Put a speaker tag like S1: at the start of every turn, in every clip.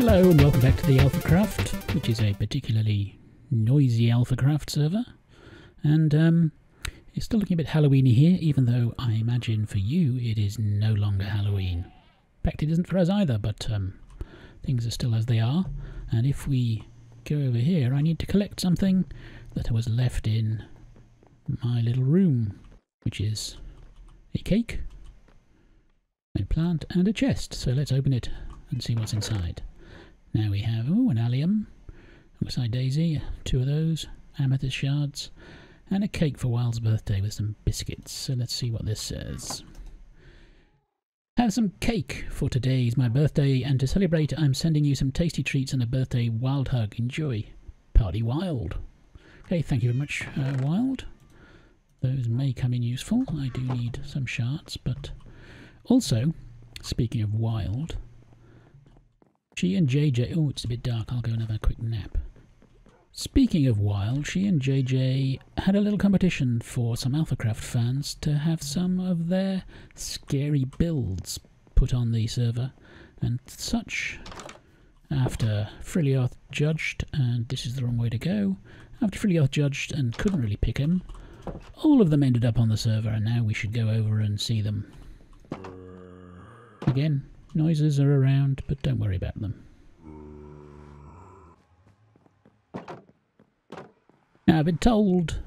S1: Hello and welcome back to the AlphaCraft, which is a particularly noisy AlphaCraft server. And um, it's still looking a bit Halloweeny here, even though I imagine for you it is no longer Halloween. In fact, it isn't for us either, but um, things are still as they are. And if we go over here, I need to collect something that was left in my little room, which is a cake, a plant, and a chest. So let's open it and see what's inside. Now we have oh, an allium, Oxeye Daisy, two of those, amethyst shards, and a cake for Wild's birthday with some biscuits. So let's see what this says. Have some cake for today is my birthday, and to celebrate, I'm sending you some tasty treats and a birthday wild hug. Enjoy. Party Wild. Okay, thank you very much, uh, Wild. Those may come in useful. I do need some shards, but also, speaking of Wild, she and JJ. Oh, it's a bit dark. I'll go and have a quick nap. Speaking of Wild, she and JJ had a little competition for some AlphaCraft fans to have some of their scary builds put on the server and such. After Frilioth judged, and this is the wrong way to go, after Frilioth judged and couldn't really pick him, all of them ended up on the server and now we should go over and see them. Again, noises are around, but don't worry about them. Now, I've been told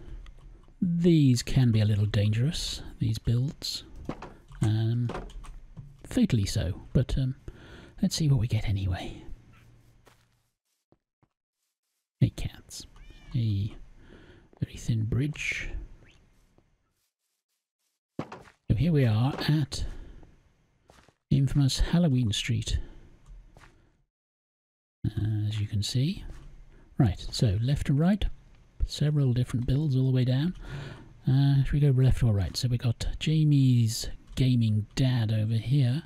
S1: these can be a little dangerous, these builds. Um, fatally so, but um, let's see what we get anyway. Hey cats. A very thin bridge. So here we are at infamous Halloween Street. Uh, as you can see. Right, so left and right, several different builds all the way down. Uh, should we go left or right? So we got Jamie's gaming dad over here.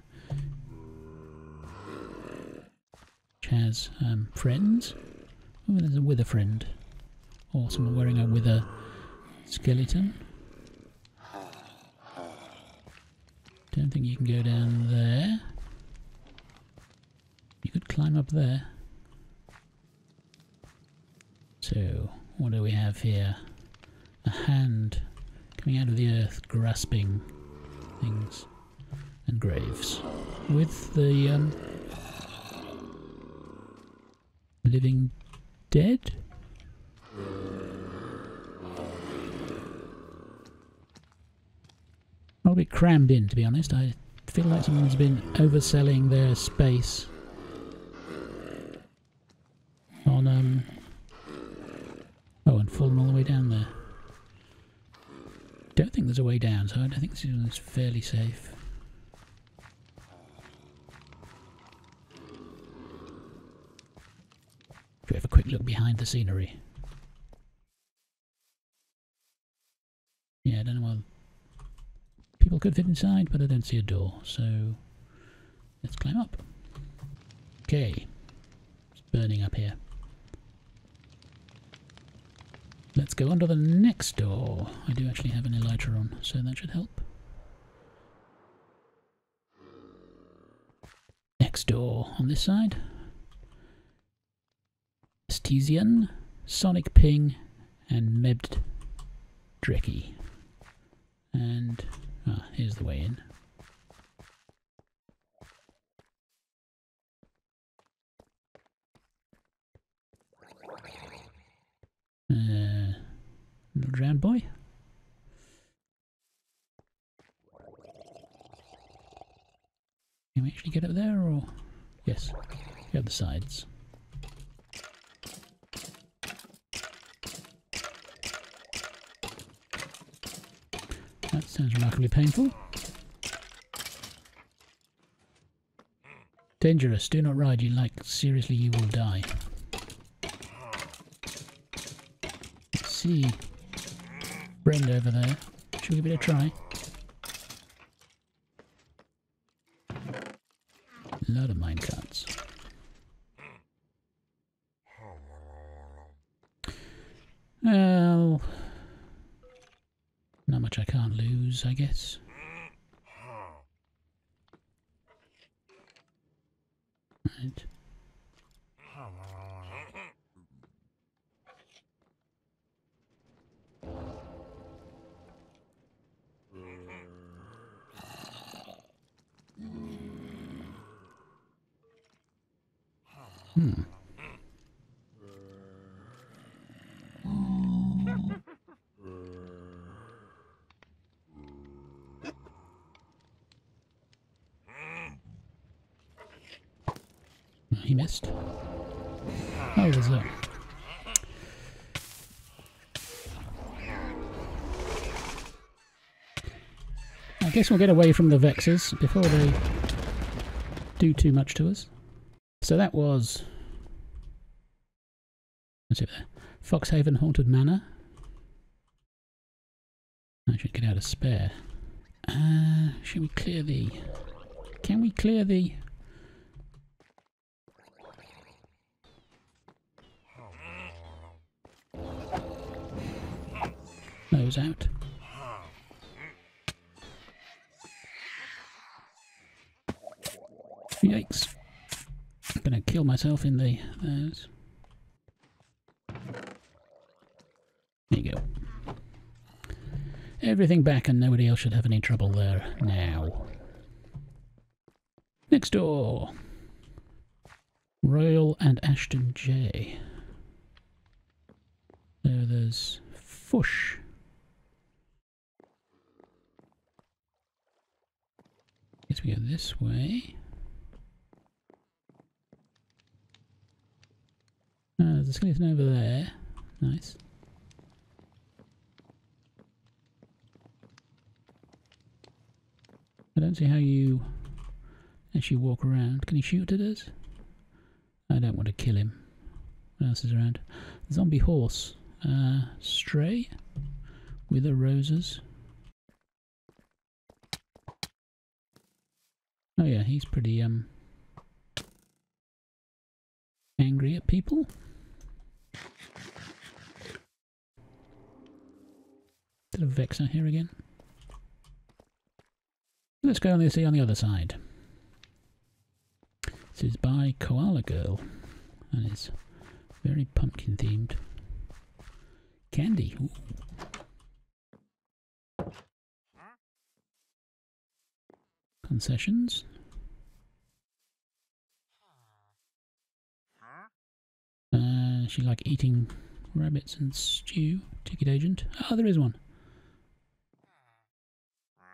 S1: Which has um, friends. Oh, there's a wither friend. Or wearing a wither skeleton. Don't think you can go down there. You could climb up there. So, what do we have here? A hand coming out of the earth, grasping things and graves. With the um, living dead? A bit crammed in, to be honest. I feel like someone's been overselling their space on um, Oh, and fallen all the way down there. Don't think there's a way down, so I don't think this is fairly safe. Should we have a quick look behind the scenery? Yeah, I don't know what people could fit inside, but I don't see a door, so let's climb up. Okay, it's burning up here. Let's go on to the next door. I do actually have an elytra on, so that should help. Next door on this side. Stesian, Sonic Ping, and Mebd Drecky. And ah, here's the way in. Uh, little drowned boy. Can we actually get up there or? Yes, go the sides. Sounds remarkably painful. Dangerous, do not ride, you like seriously you will die. see Brenda over there. Should we give it a try? A lot of minecarts. Well, not much I can't lose, I guess. Right. He missed. Oh, there's a... I guess we'll get away from the Vexes before they do too much to us. So that was... What's it there? Foxhaven Haunted Manor. I should get out a spare. Uh, should we clear the... Can we clear the... Those out. Yikes. I'm gonna kill myself in the those. There you go. Everything back and nobody else should have any trouble there now. Next door. Royal and Ashton J. So there's Fush. Guess we go this way. Uh, there's a skeleton over there. Nice. I don't see how you actually walk around. Can he shoot at us? I don't want to kill him. What else is around? Zombie horse. Uh, stray. Wither roses. Oh yeah, he's pretty um angry at people. Bit of Vexer here again. Let's go and see on the other side. This is by Koala Girl, and it's very pumpkin themed. Candy. Ooh. Concessions. Uh, she like eating rabbits and stew. Ticket agent. Oh, there is one.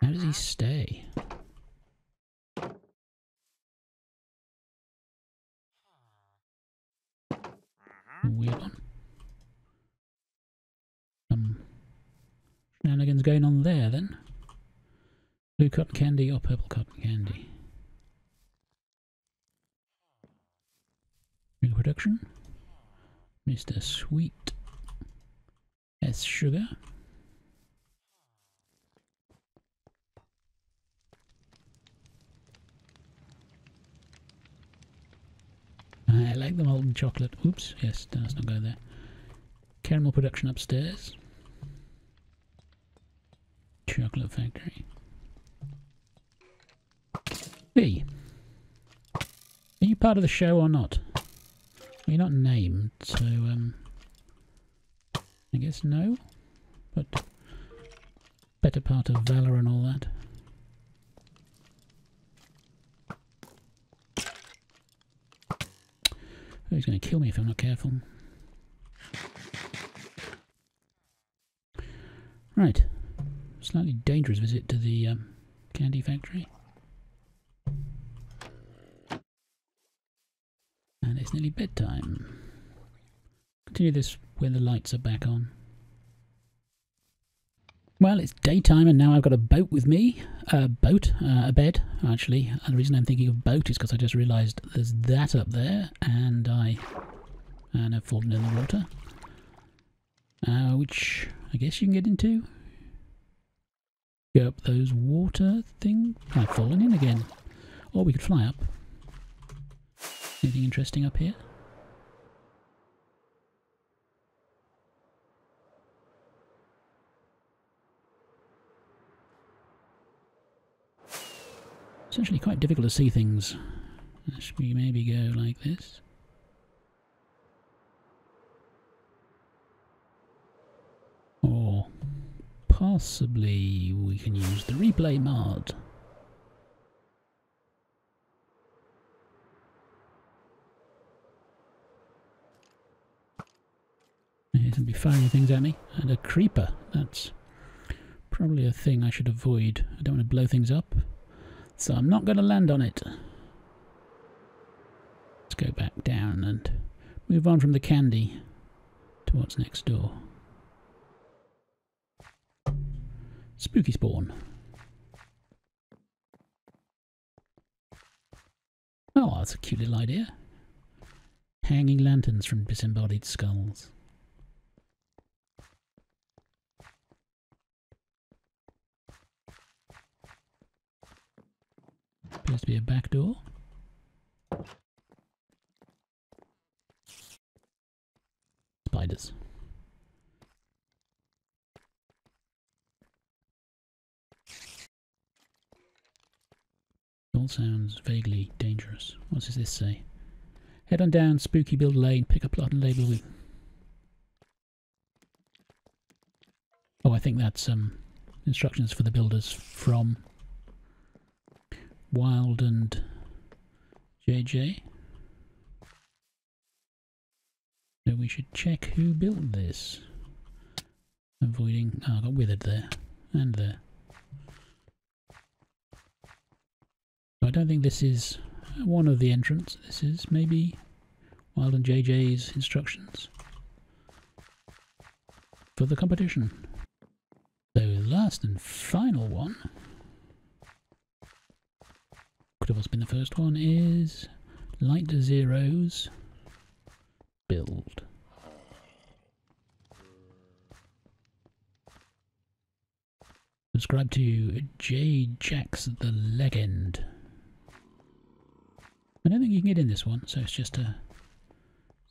S1: How does he stay? Weird one. Some shenanigans going on there then. Blue cotton candy or purple cotton candy? Production. Mr. Sweet. S sugar. I like the molten chocolate. Oops, yes, let's not go there. Caramel production upstairs. Chocolate factory. B. Are you part of the show or not? Well, you're not named, so um, I guess no. But better part of Valor and all that. Oh, he's going to kill me if I'm not careful. Right. Slightly dangerous visit to the um, candy factory. It's nearly bedtime. Continue this when the lights are back on. Well, it's daytime and now I've got a boat with me. A boat, uh, a bed, actually. And the reason I'm thinking of boat is because I just realised there's that up there and I and I've fallen in the water. Uh, which I guess you can get into. Go up those water things. I've fallen in again. Or we could fly up. Anything interesting up here? It's actually quite difficult to see things. Should we maybe go like this? Or possibly we can use the replay mod. Be firing things at me. And a creeper. That's probably a thing I should avoid. I don't want to blow things up. So I'm not going to land on it. Let's go back down and move on from the candy to what's next door. Spooky spawn. Oh, that's a cute little idea. Hanging lanterns from disembodied skulls. Appears to be a back door. Spiders. All sounds vaguely dangerous. What does this say? Head on down Spooky Build Lane, pick a plot and label with. Oh, I think that's um, instructions for the builders from Wild and JJ. So we should check who built this. Avoiding... Oh, I got withered there. And there. I don't think this is one of the entrants. This is maybe Wild and JJ's instructions for the competition. So last and final one, could have also been the first one, is Light Zeros build. Subscribe to J Jacks the Legend. I don't think you can get in this one, so it's just a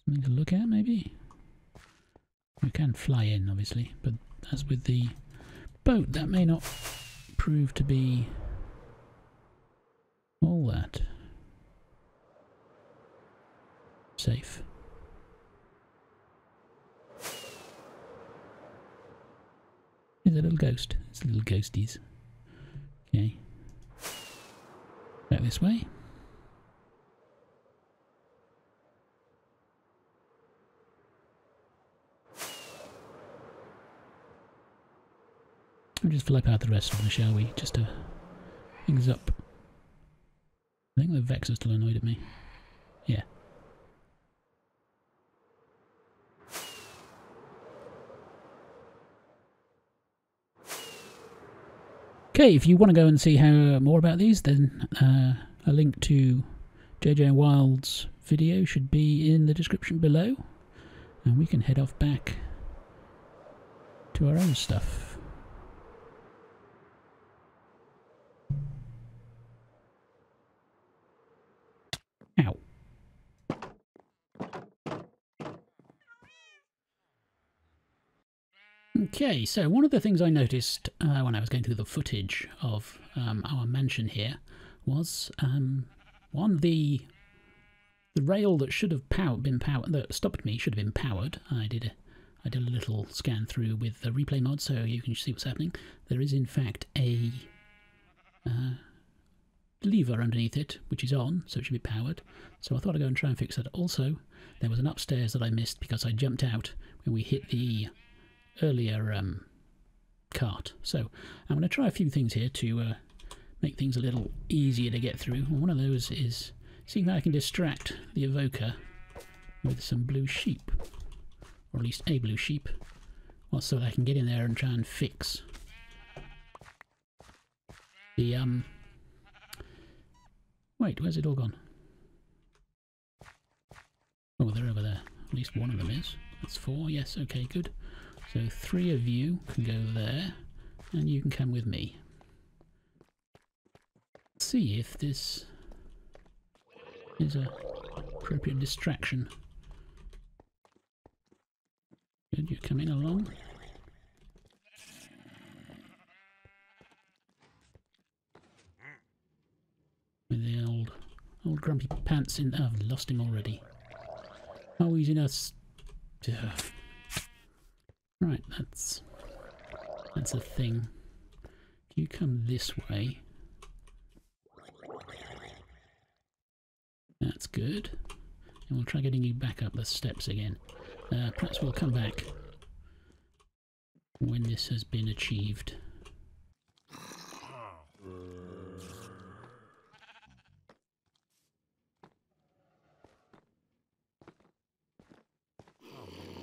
S1: something to look at, maybe. We can fly in, obviously, but as with the boat, that may not prove to be all that safe. It's a little ghost. It's little ghosties. Okay. Back this way. We'll just flip out the rest of them, shall we? Just to things up. I think the Vex is still annoyed at me. Yeah. Okay, if you want to go and see how more about these, then uh, a link to JJ Wild's video should be in the description below. And we can head off back to our own stuff. Okay, so one of the things I noticed uh, when I was going through the footage of um, our mansion here was um, one the the rail that should have been powered that stopped me should have been powered. I did a I did a little scan through with the replay mod so you can see what's happening. There is in fact a uh, lever underneath it, which is on, so it should be powered. So I thought I'd go and try and fix that. Also, there was an upstairs that I missed because I jumped out when we hit the earlier um, cart. So I'm going to try a few things here to uh, make things a little easier to get through. One of those is seeing how I can distract the evoker with some blue sheep, or at least a blue sheep, well, so that I can get in there and try and fix the um Wait, where's it all gone? Oh, they're over there. At least one of them is. That's four. Yes, okay, good. So three of you can go there, and you can come with me. See if this is a appropriate distraction. Good, you're coming along. With the old, old grumpy pants in. Oh, I've lost him already. Oh, he's in us. Right, that's that's a thing. You come this way. That's good. And we'll try getting you back up the steps again. Uh, perhaps we'll come back when this has been achieved.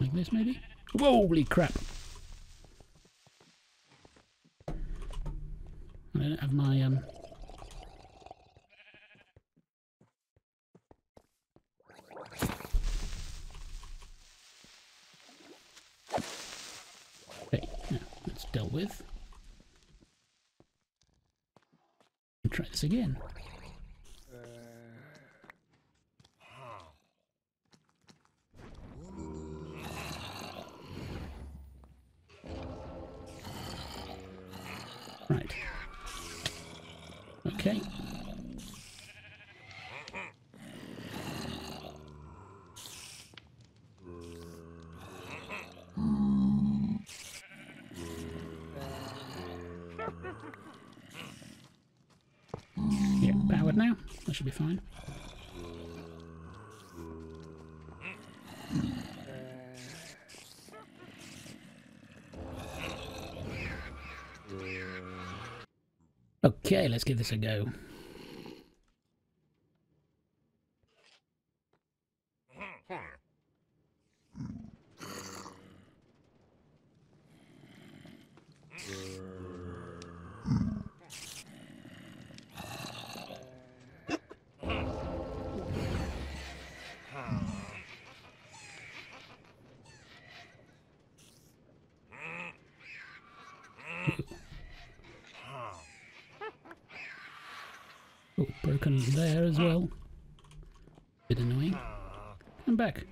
S1: Like this, maybe? Holy crap! I don't have my, um... Okay, now that's dealt with. Try again. Right. Okay. Should be fine. Okay, let's give this a go. Hmm, hmm. Broken there as well. Bit annoying. Come back.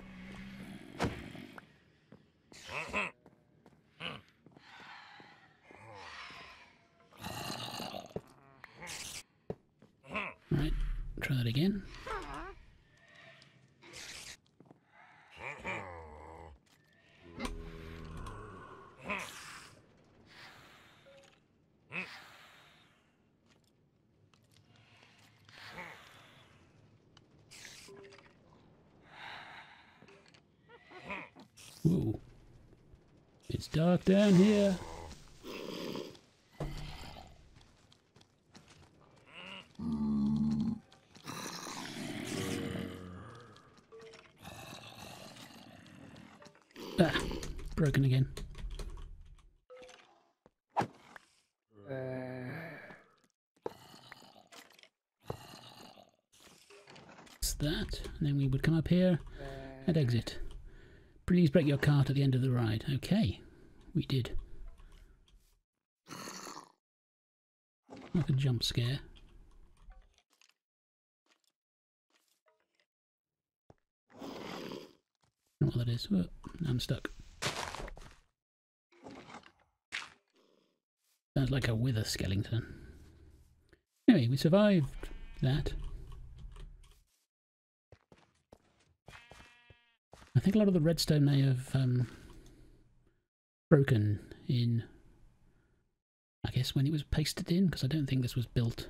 S1: Right, try that again. Whoa. It's dark down here. Ah, broken again. That's that. And then we would come up here and exit. Please break your cart at the end of the ride. Okay, we did. Like a jump scare. Know what that is. Oh, I'm stuck. Sounds like a wither skeleton. Anyway, we survived that. I think a lot of the redstone may have um, broken in, I guess, when it was pasted in, because I don't think this was built.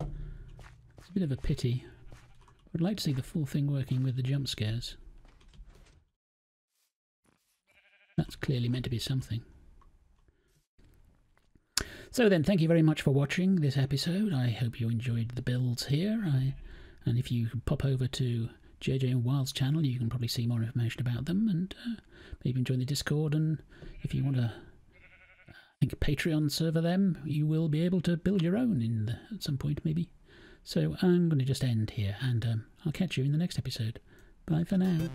S1: It's a bit of a pity. I'd like to see the full thing working with the jump scares. That's clearly meant to be something. So then, thank you very much for watching this episode. I hope you enjoyed the builds here. I, and if you pop over to JJ and Wild's channel, you can probably see more information about them and uh, maybe join the Discord. And if you want to, I think, Patreon server them, you will be able to build your own in the, at some point, maybe. So I'm going to just end here, and um, I'll catch you in the next episode. Bye for now.